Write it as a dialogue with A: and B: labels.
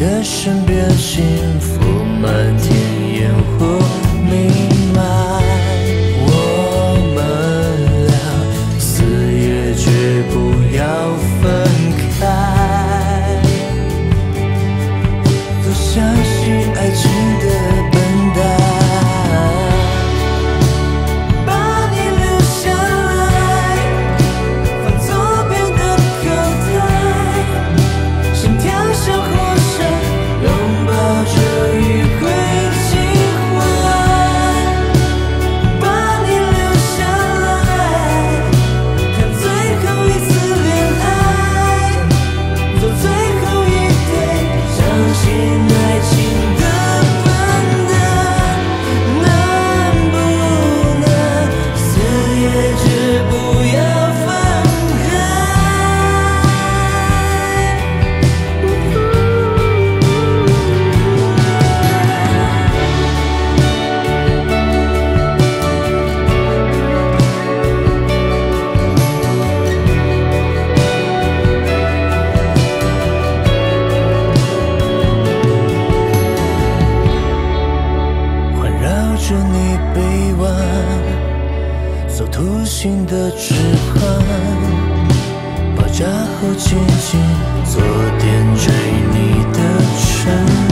A: 你的身边幸福满天烟火明心的指环，爆炸后紧紧做点缀你的唇。